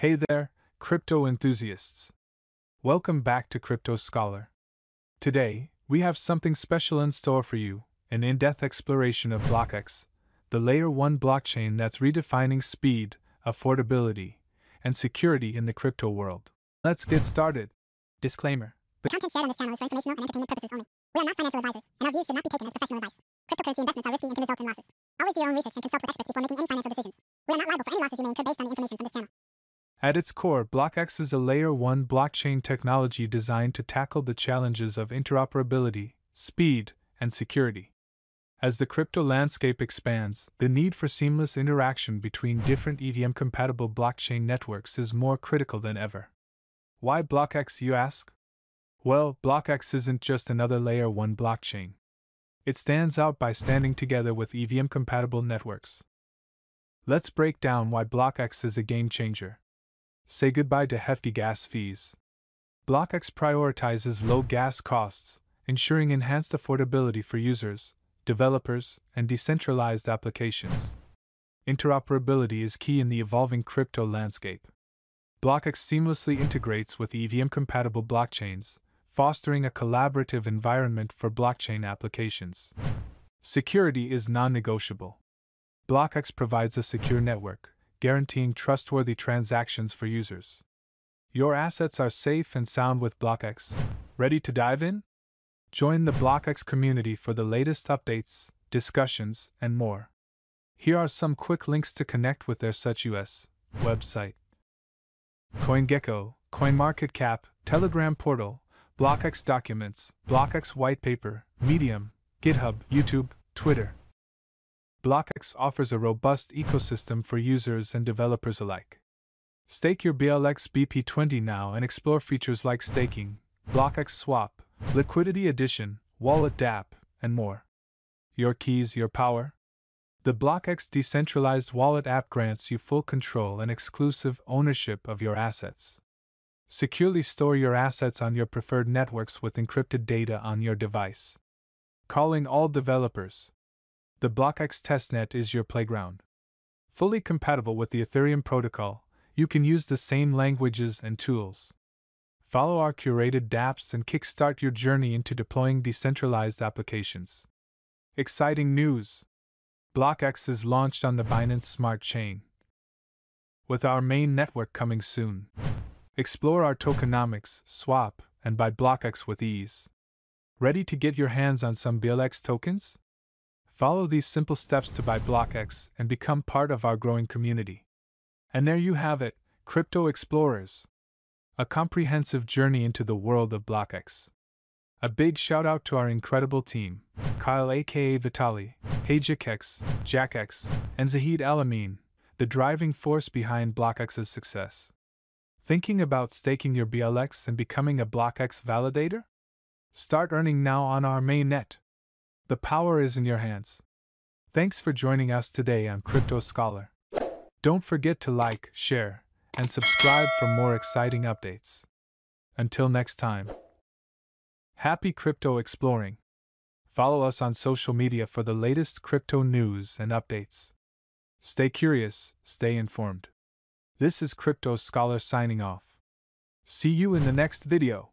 Hey there, crypto enthusiasts. Welcome back to Crypto Scholar. Today, we have something special in store for you an in depth exploration of BlocX, the Layer 1 blockchain that's redefining speed, affordability, and security in the crypto world. Let's get started. Disclaimer The content shared on this channel is for informational and entertainment purposes only. We are not financial advisors, and our views should not be taken as professional advice. Cryptocurrency investments are risky and can result in losses. Always do your own research and consult with experts before making any financial decisions. We are not liable for any losses you may incur based on the information from this channel. At its core, BlocX is a Layer 1 blockchain technology designed to tackle the challenges of interoperability, speed, and security. As the crypto landscape expands, the need for seamless interaction between different EVM compatible blockchain networks is more critical than ever. Why BlocX, you ask? Well, BlocX isn't just another Layer 1 blockchain. It stands out by standing together with EVM compatible networks. Let's break down why BlocX is a game changer. Say goodbye to hefty gas fees. BlocX prioritizes low gas costs, ensuring enhanced affordability for users, developers, and decentralized applications. Interoperability is key in the evolving crypto landscape. BlocX seamlessly integrates with EVM compatible blockchains, fostering a collaborative environment for blockchain applications. Security is non negotiable. BlocX provides a secure network, guaranteeing trustworthy transactions for users. Your assets are safe and sound with BlocX. Ready to dive in? Join the BlocX community for the latest updates, discussions, and more. Here are some quick links to connect with their such US website. CoinGecko, CoinMarketCap, Telegram portal, BlocX documents, BlocX white paper, Medium, GitHub, YouTube, Twitter. BlocX offers a robust ecosystem for users and developers alike. Stake your BLX BEP20 now and explore features like staking, BlocX Swap, Liquidity Addition, Wallet dApp, and more. Your keys, your power? The BlocX decentralized wallet app grants you full control and exclusive ownership of your assets. Securely store your assets on your preferred networks with encrypted data on your device. Calling all developers. The BlocX testnet is your playground. Fully compatible with the Ethereum protocol, you can use the same languages and tools. Follow our curated dApps and kickstart your journey into deploying decentralized applications. Exciting news! BlocX is launched on the Binance Smart Chain. With our main network coming soon. Explore our tokenomics, swap, and buy BlocX with ease. Ready to get your hands on some BLX tokens? Follow these simple steps to buy BlocX and become part of our growing community. And there you have it, Crypto Explorers. A comprehensive journey into the world of BlocX. A big shout out to our incredible team Kyle aka Vitali, Hajakex, JackX, and Zahid Alamin, the driving force behind BlocX's success. Thinking about staking your BLX and becoming a BlocX validator? Start earning now on our mainnet. The power is in your hands. Thanks for joining us today on Crypto Scholar. Don't forget to like, share, and subscribe for more exciting updates. Until next time. Happy crypto exploring. Follow us on social media for the latest crypto news and updates. Stay curious, stay informed. This is Crypto Scholar signing off. See you in the next video.